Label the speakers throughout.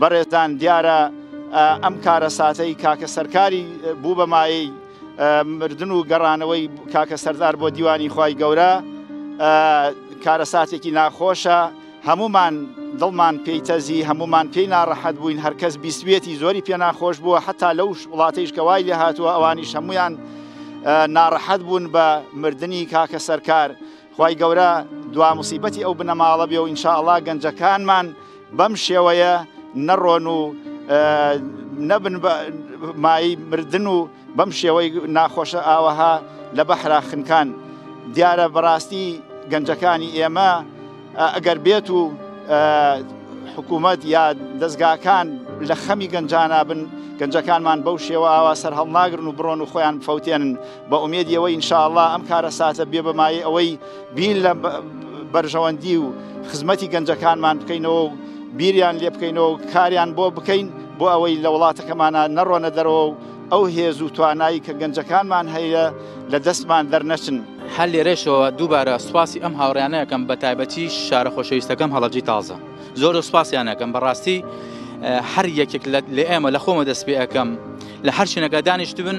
Speaker 1: بەڕێزان دیارە ئەم کارەساتەی کاکە سەرکاری بوو بە مایەی مردن و گەڕانەوەی کاکە سەردار بۆ دیوانی خی گەورە کارەساتێکی ناخۆشە هەمومان دڵمان پێی تەزی هەمومان پێی ناڕەحەت بووین هەرکەس بیسوێتی زۆری پێ ناخۆش بووە حتا لەو وڵاتیش کە وای لێ هاتووە ئەوانیش هەمویان ناڕەحەت بوون بە مردنی کاکە سەرکار خوای گەورە دوا موسیبەتی ئەو بنەماڵە بێ و ئینشاءاللە گەنجەکانمان بەم شێوەیە نەڕۆن و نەبن مای مردن و بەم شێوەی ناخۆشە ئاوەها لە بەحرا خنکان دیارە بەڕاستی گەنجەکانی ئێمە ئەگەر بێت و حکوومەت یا دەستگاکان لە خەمی گەنجانە بن گەنجەکانمان بەو شێوە ئاوا سەر هەڵناگرن و بڕۆن و خۆیان فەوتێنن بە ئومێدی ئەوەی ان شاء اللە ئەم کارەساتە بێ بە مایەی ئەوەی بیر لە بەرژەوەندی و خزمەتی گەنجەکانمان بکەینەوە و بیریان لێ بکەینەوە کاریان بۆ بکەین بۆ ئەوەی لە وڵاتەکەمانە نەڕۆنە دەرەوە و ئەو هێز و توانایی کە گەنجەکانمان هەیە لە دەستمان دەرنەچن.
Speaker 2: هەر لێرەشەوە دووبارە سوپاسی ئەم هاوڕیانە ئەکەم بە تایبەتی شارە خۆشەویستەکەم هەڵەبجەی تازە زۆر زۆر سوپاسیان ئەکەم بەڕاستی هەر یەکێک لە ئێمە لە خۆمە دەست پێ ئەەکەم لە هەر شوێنەکە دانیشتبن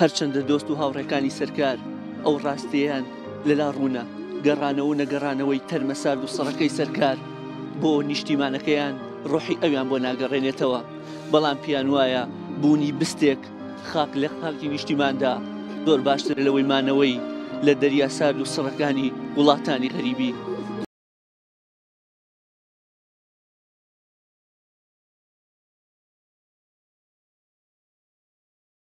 Speaker 3: هەرچەندە دۆست و هاوڕێکانی سەرکار ئەو ڕاستیەیان لەلا ڕوونە، گەڕانەوە و نەگەڕانەوەی تەرمە سارد و سڕەکەی سەرکار بۆ نیشتیمانەکەیان ڕۆحی ئەویان بۆ ناگەڕێنێتەوە، بەڵام پێیان وایە بوونی بستێک خاک لە خاکی نیشتیماندا زۆر باشترە لەوەی مانەوەی لە دەریا سارد و سڕەکانی وڵاتانی غەریبی.